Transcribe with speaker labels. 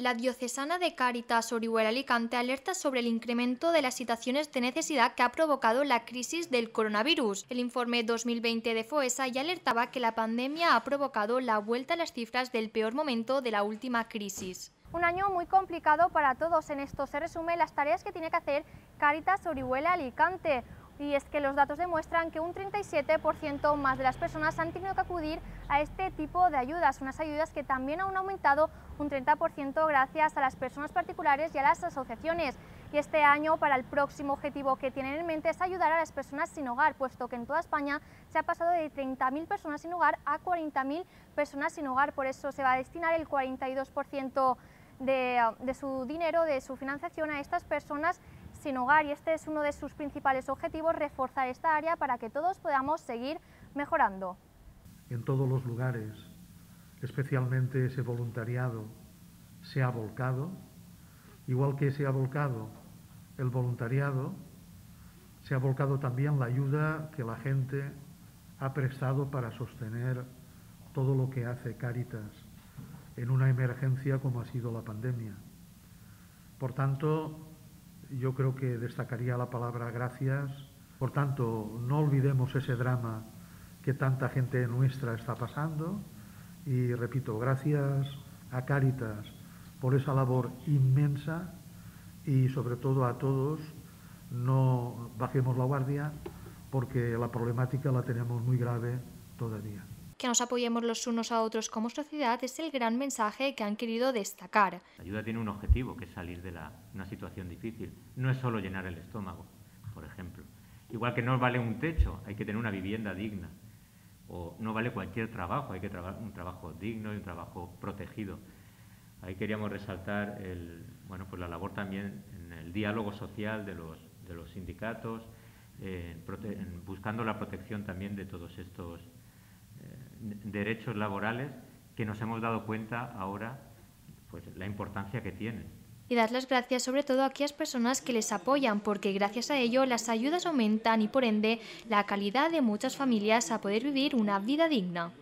Speaker 1: La diocesana de Cáritas Orihuela Alicante alerta sobre el incremento de las situaciones de necesidad que ha provocado la crisis del coronavirus. El informe 2020 de FOESA ya alertaba que la pandemia ha provocado la vuelta a las cifras del peor momento de la última crisis.
Speaker 2: Un año muy complicado para todos. En esto se resumen las tareas que tiene que hacer Cáritas Orihuela Alicante y es que los datos demuestran que un 37% más de las personas han tenido que acudir a este tipo de ayudas, unas ayudas que también han aumentado un 30% gracias a las personas particulares y a las asociaciones. Y este año, para el próximo objetivo que tienen en mente, es ayudar a las personas sin hogar, puesto que en toda España se ha pasado de 30.000 personas sin hogar a 40.000 personas sin hogar. Por eso se va a destinar el 42% de, de su dinero, de su financiación a estas personas sin hogar y este es uno de sus principales objetivos, reforzar esta área para que todos podamos seguir mejorando.
Speaker 3: En todos los lugares, especialmente ese voluntariado, se ha volcado, igual que se ha volcado el voluntariado, se ha volcado también la ayuda que la gente ha prestado para sostener todo lo que hace Cáritas en una emergencia como ha sido la pandemia. Por tanto, yo creo que destacaría la palabra gracias. Por tanto, no olvidemos ese drama que tanta gente nuestra está pasando y repito, gracias a Cáritas por esa labor inmensa y sobre todo a todos no bajemos la guardia porque la problemática la tenemos muy grave todavía
Speaker 1: que nos apoyemos los unos a otros como sociedad es el gran mensaje que han querido destacar.
Speaker 4: La ayuda tiene un objetivo, que es salir de una situación difícil. No es solo llenar el estómago, por ejemplo. Igual que no vale un techo, hay que tener una vivienda digna. O no vale cualquier trabajo, hay que trabajar un trabajo digno y un trabajo protegido. Ahí queríamos resaltar el, bueno, pues la labor también en el diálogo social de los, de los sindicatos, buscando la protección también de todos estos derechos laborales que nos hemos dado cuenta ahora pues la importancia que tienen.
Speaker 1: Y dar las gracias sobre todo a aquellas personas que les apoyan, porque gracias a ello las ayudas aumentan y por ende la calidad de muchas familias a poder vivir una vida digna.